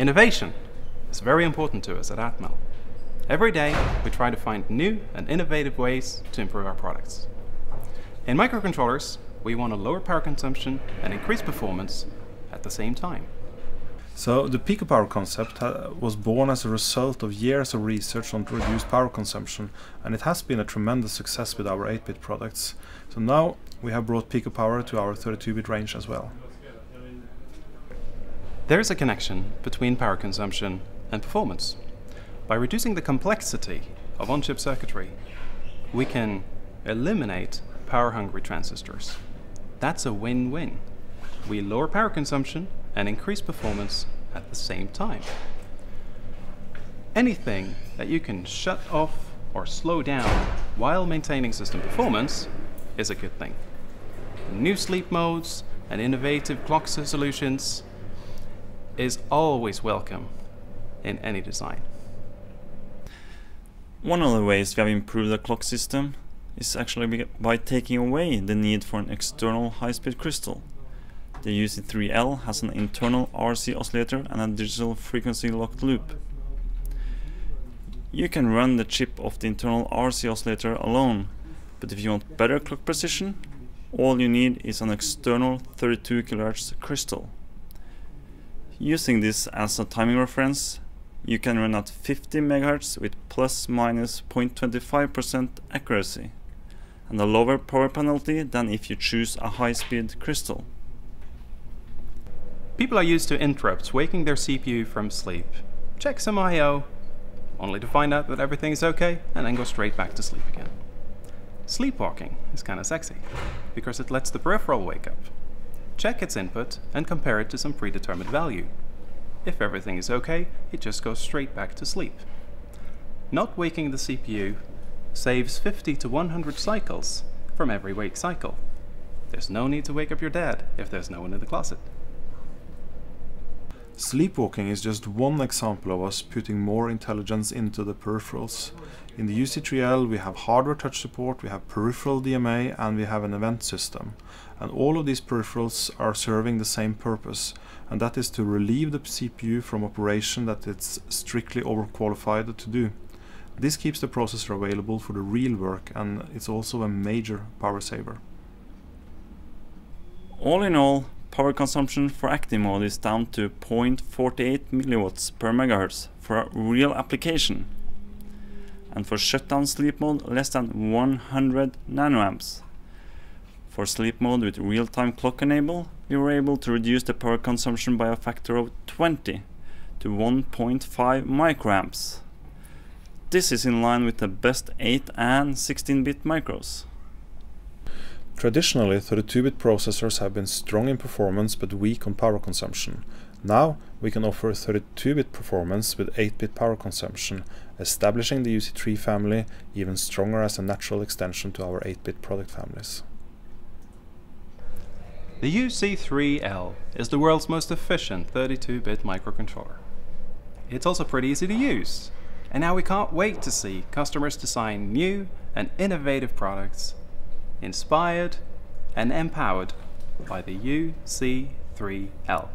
Innovation is very important to us at Atmel. Every day, we try to find new and innovative ways to improve our products. In microcontrollers, we want to lower power consumption and increase performance at the same time. So the picopower concept uh, was born as a result of years of research on reduced power consumption and it has been a tremendous success with our 8-bit products. So now we have brought picopower to our 32-bit range as well. There is a connection between power consumption and performance. By reducing the complexity of on-chip circuitry, we can eliminate power-hungry transistors. That's a win-win. We lower power consumption and increase performance at the same time. Anything that you can shut off or slow down while maintaining system performance is a good thing. New sleep modes and innovative clock solutions is always welcome in any design. One of the ways we have improved the clock system is actually by taking away the need for an external high-speed crystal. The UC3L has an internal RC oscillator and a digital frequency locked loop. You can run the chip of the internal RC oscillator alone, but if you want better clock precision, all you need is an external 32 kHz crystal. Using this as a timing reference, you can run at 50 MHz with plus minus 0.25% accuracy, and a lower power penalty than if you choose a high-speed crystal. People are used to interrupts waking their CPU from sleep. Check some I.O., only to find out that everything is okay, and then go straight back to sleep again. Sleepwalking is kinda sexy, because it lets the peripheral wake up check its input and compare it to some predetermined value. If everything is okay, it just goes straight back to sleep. Not waking the CPU saves 50 to 100 cycles from every wake cycle. There's no need to wake up your dad if there's no one in the closet. Sleepwalking is just one example of us putting more intelligence into the peripherals. In the UC3L we have hardware touch support, we have peripheral DMA and we have an event system. And all of these peripherals are serving the same purpose and that is to relieve the CPU from operation that it's strictly overqualified to do. This keeps the processor available for the real work and it's also a major power saver. All in all, Power consumption for active mode is down to 0.48 milliwatts per megahertz for a real application. And for shutdown sleep mode, less than 100 nanoamps. For sleep mode with real-time clock enable, we were able to reduce the power consumption by a factor of 20 to 1.5 microamps. This is in line with the best 8 and 16-bit micros. Traditionally, 32-bit processors have been strong in performance but weak on power consumption. Now we can offer 32-bit performance with 8-bit power consumption, establishing the UC3 family even stronger as a natural extension to our 8-bit product families. The UC3L is the world's most efficient 32-bit microcontroller. It's also pretty easy to use, and now we can't wait to see customers design new and innovative products inspired and empowered by the UC3L.